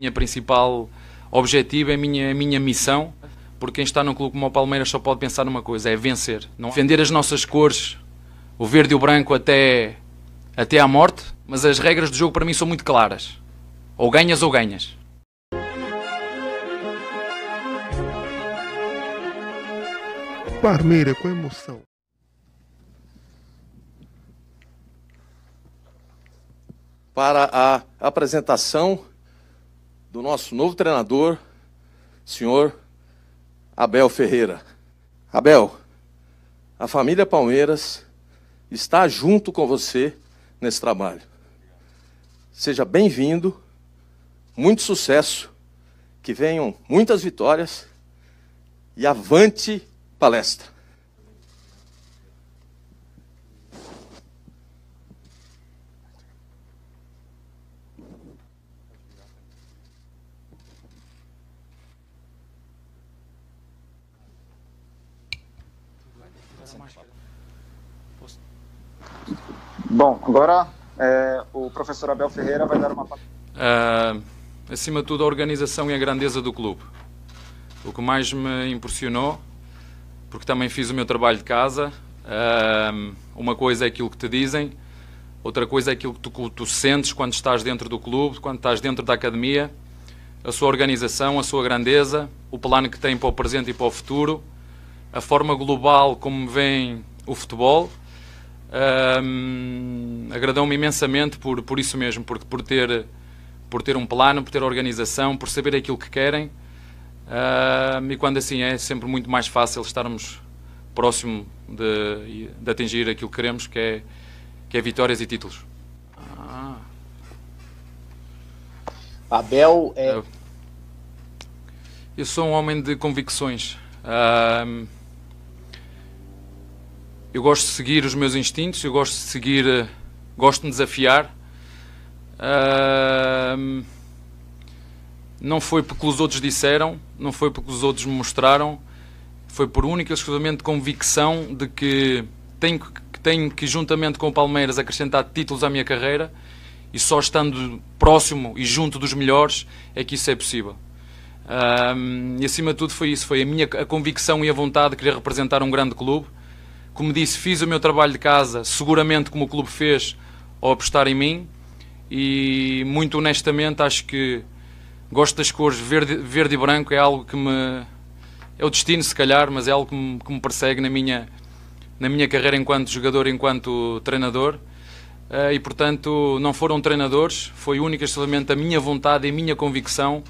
Minha principal objetivo, é a minha, a minha missão, porque quem está num clube como o Palmeiras só pode pensar numa coisa, é vencer. Não defender as nossas cores, o verde e o branco até, até à morte, mas as regras do jogo para mim são muito claras. Ou ganhas ou ganhas. Parmeira, com emoção. Para a apresentação do nosso novo treinador, senhor Abel Ferreira. Abel, a família Palmeiras está junto com você nesse trabalho. Seja bem-vindo, muito sucesso, que venham muitas vitórias e avante palestra. Bom, agora é, o professor Abel Ferreira vai dar uma. Uh, acima de tudo, a organização e a grandeza do clube. O que mais me impressionou, porque também fiz o meu trabalho de casa, uh, uma coisa é aquilo que te dizem, outra coisa é aquilo que tu, tu sentes quando estás dentro do clube, quando estás dentro da academia, a sua organização, a sua grandeza, o plano que tem para o presente e para o futuro, a forma global como vem o futebol um, Agradou-me imensamente por, por isso mesmo, por, por, ter, por ter um plano, por ter organização, por saber aquilo que querem. e quando assim é, sempre muito mais fácil estarmos próximo de, de atingir aquilo que queremos, que é, que é vitórias e títulos. Ah. Abel é. Eu, eu sou um homem de convicções. Eu gosto de seguir os meus instintos, eu gosto de seguir, uh, gosto de me desafiar. Uh, não foi porque os outros disseram, não foi porque os outros me mostraram, foi por única e exclusivamente convicção de que tenho que, tenho que, juntamente com o Palmeiras, acrescentar títulos à minha carreira e só estando próximo e junto dos melhores é que isso é possível. e acima de tudo foi isso, foi a minha a convicção e a vontade de querer representar um grande clube como disse, fiz o meu trabalho de casa, seguramente como o clube fez, ao apostar em mim. E muito honestamente acho que gosto das cores verde, verde e branco, é algo que me. É o destino, se calhar, mas é algo que me, que me persegue na minha, na minha carreira enquanto jogador, enquanto treinador. Uh, e portanto, não foram treinadores, foi única e exclusivamente a minha vontade e a minha convicção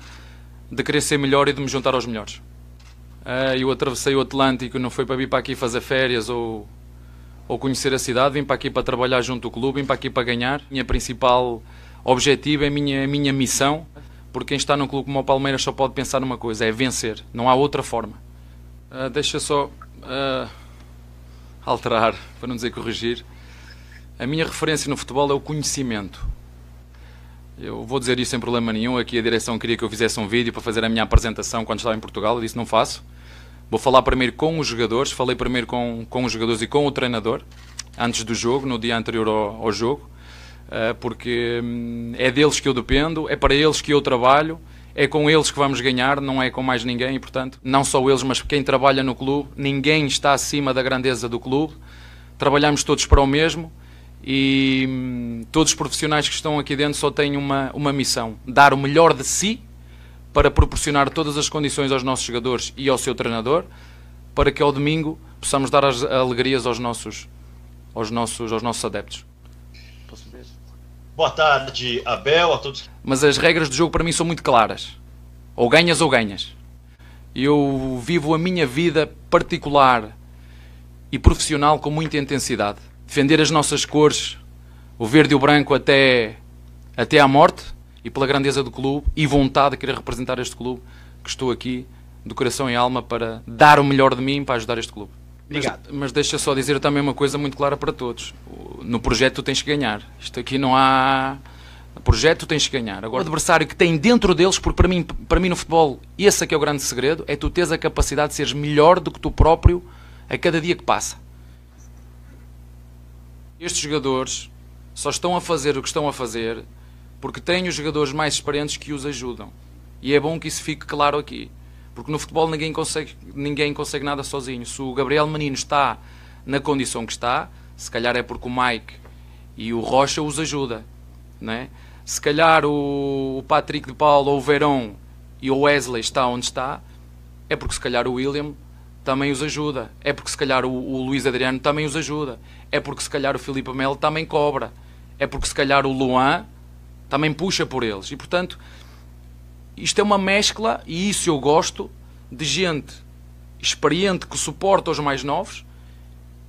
de querer ser melhor e de me juntar aos melhores. Uh, eu atravessei o Atlântico, não foi para vir para aqui fazer férias ou, ou conhecer a cidade, vim para aqui para trabalhar junto ao clube, vim para aqui para ganhar. Minha principal objetivo, é a minha, a minha missão, porque quem está num clube como o Palmeiras só pode pensar numa coisa, é vencer, não há outra forma. Uh, deixa só uh, alterar, para não dizer corrigir. A minha referência no futebol é o conhecimento. Eu vou dizer isso sem problema nenhum. Aqui a direção queria que eu fizesse um vídeo para fazer a minha apresentação quando estava em Portugal. Eu disse: não faço. Vou falar primeiro com os jogadores. Falei primeiro com, com os jogadores e com o treinador, antes do jogo, no dia anterior ao, ao jogo, uh, porque hum, é deles que eu dependo, é para eles que eu trabalho, é com eles que vamos ganhar, não é com mais ninguém. E, portanto, não só eles, mas quem trabalha no clube, ninguém está acima da grandeza do clube. Trabalhamos todos para o mesmo e hum, todos os profissionais que estão aqui dentro só têm uma, uma missão: dar o melhor de si para proporcionar todas as condições aos nossos jogadores e ao seu treinador, para que ao domingo possamos dar as alegrias aos nossos, aos nossos, aos nossos adeptos. Boa tarde, Abel, a todos. Mas as regras do jogo para mim são muito claras: ou ganhas ou ganhas. Eu vivo a minha vida particular e profissional com muita intensidade defender as nossas cores, o verde e o branco até, até à morte, e pela grandeza do clube e vontade de querer representar este clube, que estou aqui de coração e alma para dar o melhor de mim para ajudar este clube. Obrigado. Mas, mas deixa só dizer também uma coisa muito clara para todos. No projeto tu tens que ganhar. Isto aqui não há... No projeto tu tens que ganhar. Agora, o adversário que tem dentro deles, porque para mim, para mim no futebol, esse é que é o grande segredo, é tu teres a capacidade de seres melhor do que tu próprio a cada dia que passa. Estes jogadores só estão a fazer o que estão a fazer porque tem os jogadores mais experientes que os ajudam. E é bom que isso fique claro aqui. Porque no futebol ninguém consegue, ninguém consegue nada sozinho. Se o Gabriel Menino está na condição que está, se calhar é porque o Mike e o Rocha os ajuda. Não é? Se calhar o Patrick de Paulo ou o Verão e o Wesley está onde está, é porque se calhar o William também os ajuda. É porque se calhar o, o Luís Adriano também os ajuda. É porque se calhar o Filipe Melo também cobra. É porque se calhar o Luan também puxa por eles. E portanto, isto é uma mescla, e isso eu gosto, de gente experiente que suporta os mais novos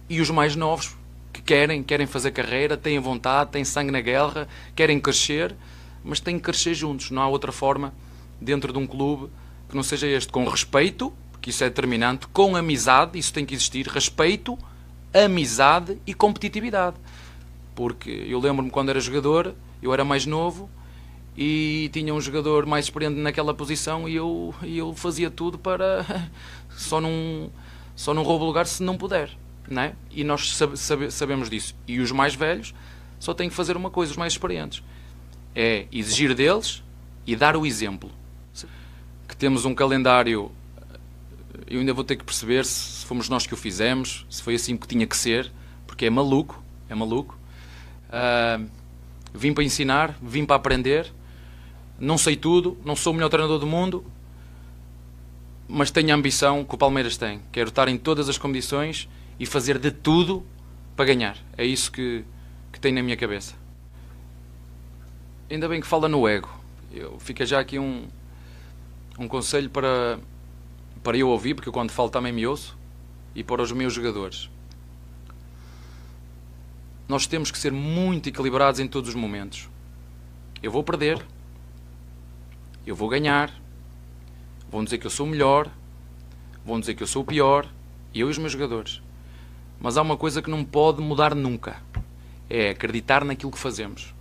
e os mais novos que querem, querem fazer carreira, têm vontade, têm sangue na guerra, querem crescer, mas têm que crescer juntos. Não há outra forma dentro de um clube que não seja este, com respeito, que isso é determinante, com amizade, isso tem que existir, respeito, amizade e competitividade. Porque eu lembro-me quando era jogador, eu era mais novo e tinha um jogador mais experiente naquela posição e eu, e eu fazia tudo para só não, só não roubo lugar se não puder. Não é? E nós sabe, sabemos disso. E os mais velhos só têm que fazer uma coisa, os mais experientes. É exigir deles e dar o exemplo. Que temos um calendário eu ainda vou ter que perceber se fomos nós que o fizemos, se foi assim que tinha que ser, porque é maluco, é maluco. Uh, vim para ensinar, vim para aprender. Não sei tudo, não sou o melhor treinador do mundo, mas tenho a ambição que o Palmeiras tem. Quero estar em todas as condições e fazer de tudo para ganhar. É isso que, que tenho na minha cabeça. Ainda bem que fala no ego. Eu, fica já aqui um, um conselho para para eu ouvir, porque quando falo também me ouço, e para os meus jogadores. Nós temos que ser muito equilibrados em todos os momentos. Eu vou perder, eu vou ganhar, vão dizer que eu sou o melhor, vão dizer que eu sou o pior, eu e os meus jogadores. Mas há uma coisa que não pode mudar nunca: é acreditar naquilo que fazemos.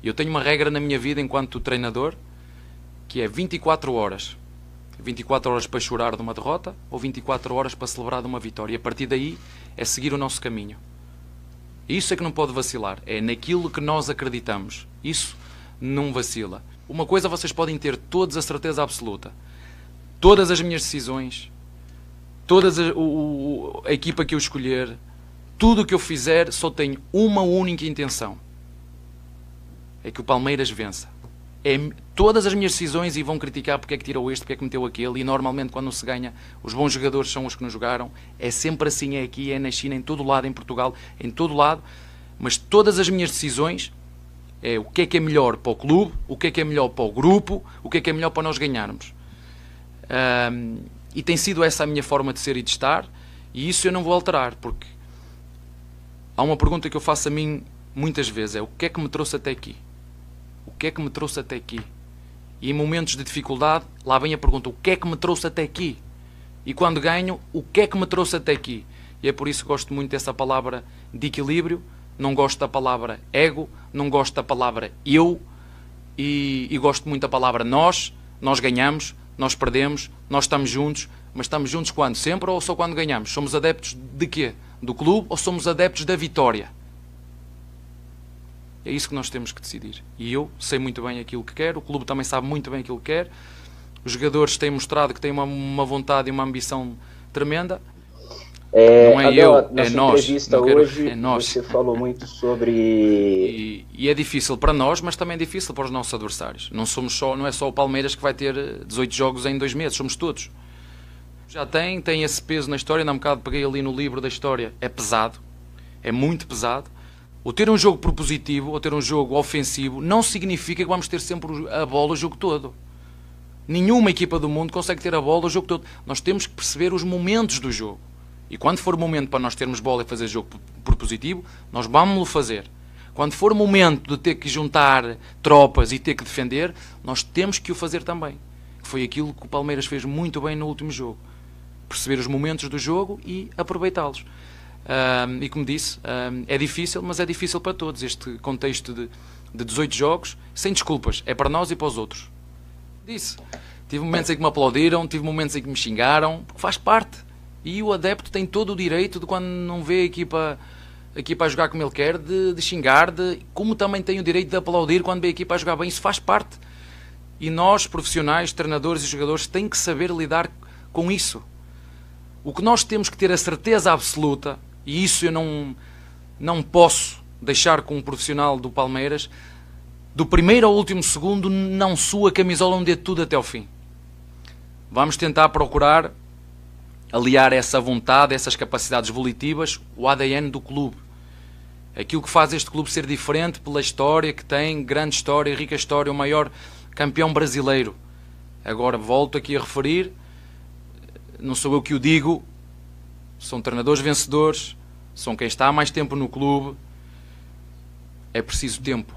Eu tenho uma regra na minha vida enquanto treinador que é 24 horas 24 horas para chorar de uma derrota ou 24 horas para celebrar de uma vitória. E a partir daí é seguir o nosso caminho. Isso é que não pode vacilar. É naquilo que nós acreditamos. Isso não vacila. Uma coisa vocês podem ter todos a certeza absoluta. Todas as minhas decisões, toda a, equipa que eu escolher, tudo o que eu fizer, só tenho uma única intenção. É que o Palmeiras vença é todas as minhas decisões e vão criticar porque é que tirou este, porque é que meteu aquele, e normalmente quando se ganha, os bons jogadores são os que nos jogaram. É sempre assim, é aqui, é na China, em todo lado, em Portugal, em todo lado. Mas todas as minhas decisões é o que é que é melhor para o clube, o que é que é melhor para o grupo, o que é que é melhor para nós ganharmos. Um, e tem sido essa a minha forma de ser e de estar, e isso eu não vou alterar, porque há uma pergunta que eu faço a mim muitas vezes: é o que é que me trouxe até aqui? Que é que me trouxe até aqui? E em momentos de dificuldade, lá vem a pergunta: o que é que me trouxe até aqui? E quando ganho, o que é que me trouxe até aqui? E é por isso que gosto muito dessa palavra de equilíbrio, não gosto da palavra ego, não gosto da palavra eu e, e gosto muito da palavra nós. Nós ganhamos, nós perdemos, nós estamos juntos, mas estamos juntos quando? Sempre ou só quando ganhamos? Somos adeptos de quê? Do clube ou somos adeptos da vitória? É isso que nós temos que decidir. E eu sei muito bem aquilo que quero, o clube também sabe muito bem aquilo que quer. Os jogadores têm mostrado que têm uma, uma vontade e uma ambição tremenda. É, não é Abel, eu, é nós. Quero, hoje, é nós. Você falou muito sobre. E, e, é difícil para nós, mas também é difícil para os nossos adversários. Não, somos só, não é só o Palmeiras que vai ter 18 jogos em dois meses, somos todos. Já tem, tem esse peso na história. Ainda há um bocado peguei ali no livro da história. É pesado, é muito pesado. Ou ter um jogo propositivo, ou ter um jogo ofensivo, não significa que vamos ter sempre a bola o jogo todo. Nenhuma equipa do mundo consegue ter a bola o jogo todo. Nós temos que perceber os momentos do jogo. E quando for momento para nós termos bola e fazer jogo propositivo, nós vamos-lo fazer. Quando for momento de ter que juntar tropas e ter que defender, nós temos que o fazer também. Foi aquilo que o Palmeiras fez muito bem no último jogo. Perceber os momentos do jogo e aproveitá-los. Um, e como disse, um, é difícil, mas é difícil para todos este contexto de, de 18 jogos, sem desculpas, é para nós e para os outros. Disse. Tive momentos em que me aplaudiram, tive momentos em que me xingaram, faz parte. E o adepto tem todo o direito de quando não vê a equipa aqui para jogar como ele quer, de, de xingar, de, como também tem o direito de aplaudir quando vem aqui para jogar bem. Isso faz parte. E nós, profissionais, treinadores e jogadores, têm que saber lidar com isso. O que nós temos que ter a certeza absoluta, e isso eu não, não posso deixar com um profissional do Palmeiras, do primeiro ao último segundo, não sua camisola um dê tudo até ao fim. Vamos tentar procurar aliar essa vontade, essas capacidades volitivas, o ADN do clube. Aquilo que faz este clube ser diferente pela história que tem, grande história, rica história, o maior campeão brasileiro. Agora volto aqui a referir, não sou eu que o digo, são treinadores vencedores, são quem está há mais tempo no clube. É preciso tempo.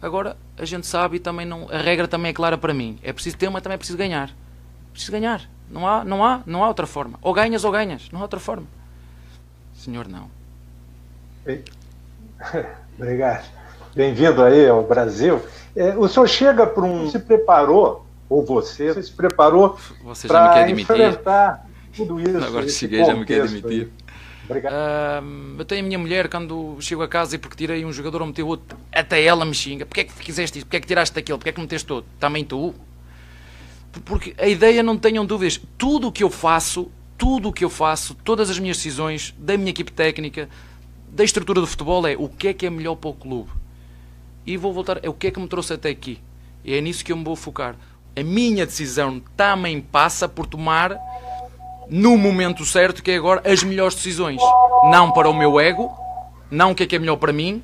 Agora, a gente sabe e também não, a regra também é clara para mim. É preciso tempo, mas também é preciso ganhar. É preciso ganhar. Não há, não há, não há outra forma. Ou ganhas ou ganhas. Não há outra forma. Senhor, não. Obrigado. Bem-vindo aí ao Brasil. É, o senhor chega para um. Se preparou, ou você, você se preparou para enfrentar tudo isso. Agora cheguei, já me quer admitir. Uh, eu tenho a minha mulher, quando chego a casa e porque tirei um jogador ou meteu outro, até ela me xinga. Porquê é que fizeste isto? Porquê é que tiraste aquele? Porquê é que meteste outro? Também tu? Porque a ideia, não tenham dúvidas, tudo o que eu faço, tudo o que eu faço, todas as minhas decisões, da minha equipe técnica, da estrutura do futebol, é o que é que é melhor para o clube. E vou voltar, é o que é que me trouxe até aqui. E é nisso que eu me vou focar. A minha decisão também passa por tomar no momento certo, que é agora, as melhores decisões. Não para o meu ego, não o que é que é melhor para mim,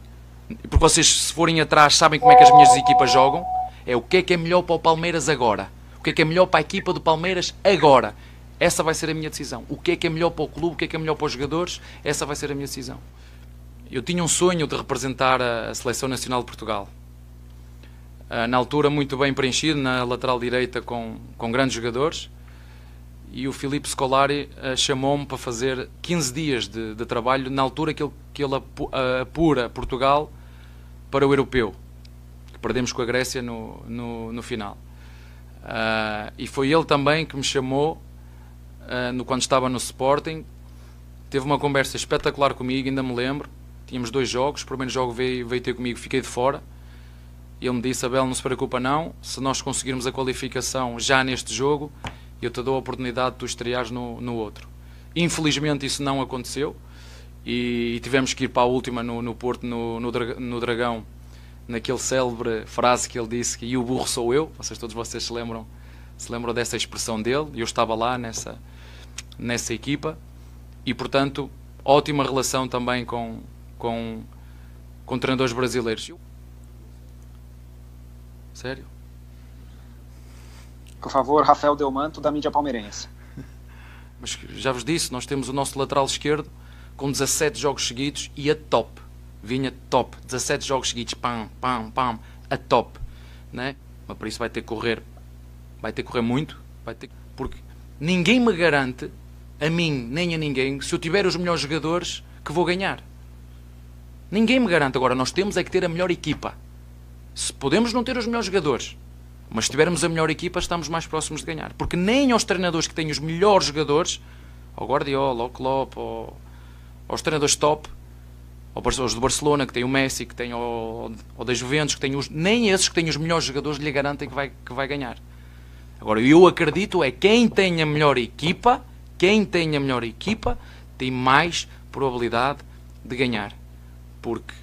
porque vocês, se forem atrás, sabem como é que as minhas equipas jogam. É o que é que é melhor para o Palmeiras agora. O que é que é melhor para a equipa do Palmeiras agora. Essa vai ser a minha decisão. O que é que é melhor para o clube, o que é que é melhor para os jogadores, essa vai ser a minha decisão. Eu tinha um sonho de representar a Seleção Nacional de Portugal. Ah, na altura, muito bem preenchido, na lateral direita, com, com grandes jogadores e o Filipe Scolari uh, chamou-me para fazer 15 dias de, de, trabalho na altura que ele, que ele apura Portugal para o europeu. Perdemos com a Grécia no, no, no final. Uh, e foi ele também que me chamou uh, no, quando estava no Sporting. Teve uma conversa espetacular comigo, ainda me lembro. Tínhamos dois jogos. O primeiro jogo veio, veio ter comigo, fiquei de fora. Ele me disse: Abel, não se preocupa, não. Se nós conseguirmos a qualificação já neste jogo, eu te dou a oportunidade de tu estreares no, no outro. Infelizmente isso não aconteceu e, e tivemos que ir para a última no, no Porto, no, no, no Dragão, naquele célebre frase que ele disse que e o burro sou eu, vocês todos vocês se lembram, se lembram dessa expressão dele, eu estava lá nessa, nessa equipa e portanto ótima relação também com, com, com treinadores brasileiros. Sério? Por favor, Rafael Delmanto, da mídia palmeirense. Mas já vos disse, nós temos o nosso lateral esquerdo com 17 jogos seguidos e a top. Vinha top. 17 jogos seguidos, pam, pam, pam, a top. Né? Mas por isso vai ter que correr. Vai ter que correr muito. Vai ter... Porque ninguém me garante, a mim nem a ninguém, se eu tiver os melhores jogadores, que vou ganhar. Ninguém me garante. Agora, nós temos é que ter a melhor equipa. Se podemos não ter os melhores jogadores, mas se tivermos a melhor equipa, estamos mais próximos de ganhar. Porque nem aos treinadores que têm os melhores jogadores, ao Guardiola, ao Klopp, ao, aos treinadores top, aos do Barcelona, que tem o Messi, que tem o, ou da Juventus, que tem os, nem esses que têm os melhores jogadores lhe garantem que vai, que vai ganhar. Agora, eu acredito é quem tem a melhor equipa, quem tem a melhor equipa, tem mais probabilidade de ganhar. Porque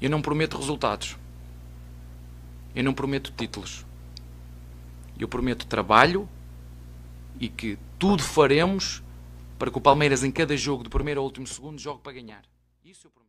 eu não prometo resultados. Eu não prometo títulos. Eu prometo trabalho e que tudo faremos para que o Palmeiras, em cada jogo, do primeiro ao último segundo, jogue para ganhar. Isso eu prometo.